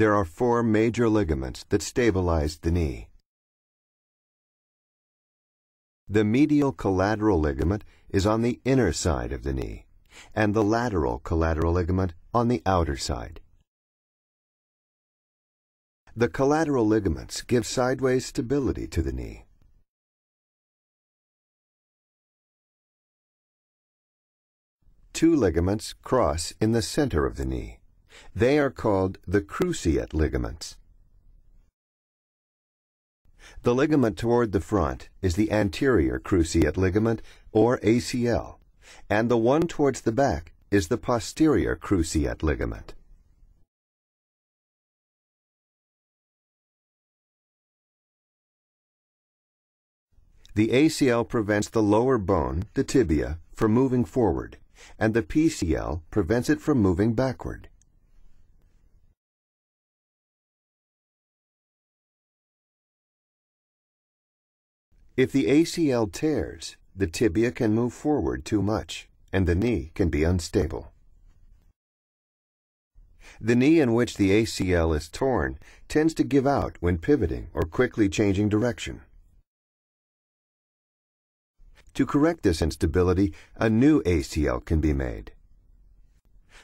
There are four major ligaments that stabilize the knee. The medial collateral ligament is on the inner side of the knee, and the lateral collateral ligament on the outer side. The collateral ligaments give sideways stability to the knee. Two ligaments cross in the center of the knee. They are called the cruciate ligaments. The ligament toward the front is the anterior cruciate ligament, or ACL, and the one towards the back is the posterior cruciate ligament. The ACL prevents the lower bone, the tibia, from moving forward, and the PCL prevents it from moving backward. If the ACL tears, the tibia can move forward too much, and the knee can be unstable. The knee in which the ACL is torn tends to give out when pivoting or quickly changing direction. To correct this instability, a new ACL can be made.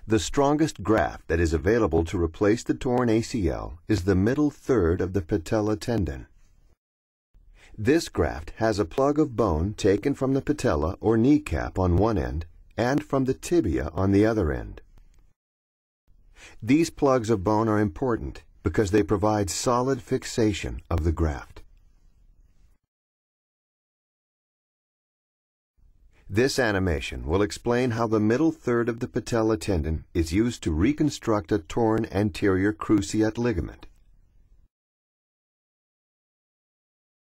The strongest graft that is available to replace the torn ACL is the middle third of the patella tendon. This graft has a plug of bone taken from the patella or kneecap on one end and from the tibia on the other end. These plugs of bone are important because they provide solid fixation of the graft. This animation will explain how the middle third of the patella tendon is used to reconstruct a torn anterior cruciate ligament.